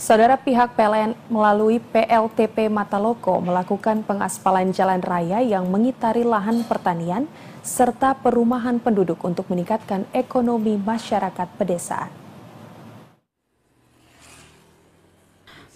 Saudara pihak PLN melalui PLTP Mataloko melakukan pengaspalan jalan raya yang mengitari lahan pertanian serta perumahan penduduk untuk meningkatkan ekonomi masyarakat pedesaan.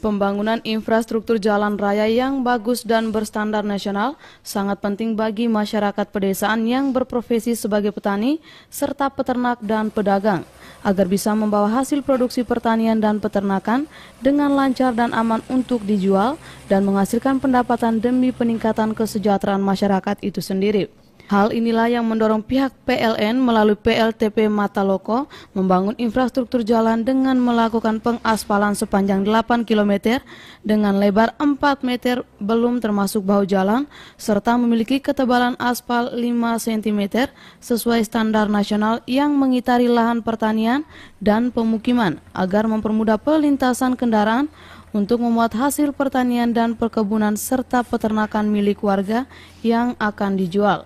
Pembangunan infrastruktur jalan raya yang bagus dan berstandar nasional sangat penting bagi masyarakat pedesaan yang berprofesi sebagai petani serta peternak dan pedagang agar bisa membawa hasil produksi pertanian dan peternakan dengan lancar dan aman untuk dijual dan menghasilkan pendapatan demi peningkatan kesejahteraan masyarakat itu sendiri. Hal inilah yang mendorong pihak PLN melalui PLTP Mataloko membangun infrastruktur jalan dengan melakukan pengaspalan sepanjang 8 km dengan lebar 4 meter belum termasuk bahu jalan serta memiliki ketebalan aspal 5 cm sesuai standar nasional yang mengitari lahan pertanian dan pemukiman agar mempermudah pelintasan kendaraan untuk memuat hasil pertanian dan perkebunan serta peternakan milik warga yang akan dijual.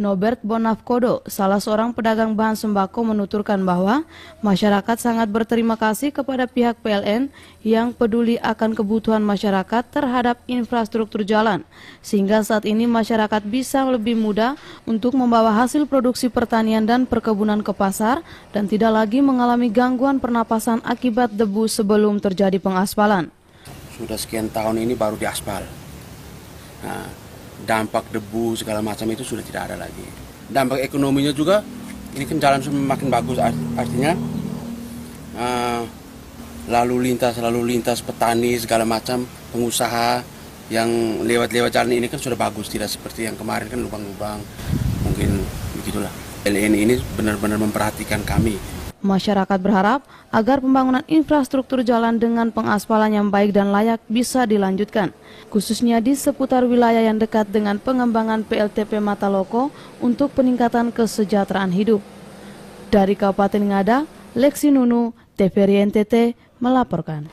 Nobert Bonafkodo, salah seorang pedagang bahan sembako menuturkan bahwa masyarakat sangat berterima kasih kepada pihak PLN yang peduli akan kebutuhan masyarakat terhadap infrastruktur jalan, sehingga saat ini masyarakat bisa lebih mudah untuk membawa hasil produksi pertanian dan perkebunan ke pasar dan tidak lagi mengalami gangguan pernapasan akibat debu sebelum terjadi pengaspalan. Sudah sekian tahun ini baru diaspal. Nah, dampak debu segala macam itu sudah tidak ada lagi. Dampak ekonominya juga ini kan jalan semakin bagus artinya uh, lalu lintas lalu lintas petani segala macam pengusaha yang lewat-lewat jalan ini kan sudah bagus tidak seperti yang kemarin kan lubang-lubang mungkin begitulah. LN ini benar-benar memperhatikan kami Masyarakat berharap agar pembangunan infrastruktur jalan dengan pengaspalan yang baik dan layak bisa dilanjutkan, khususnya di seputar wilayah yang dekat dengan pengembangan PLTP Mataloko untuk peningkatan kesejahteraan hidup. Dari Kabupaten Ngada, Lexi Nunu, TVRI NTT melaporkan.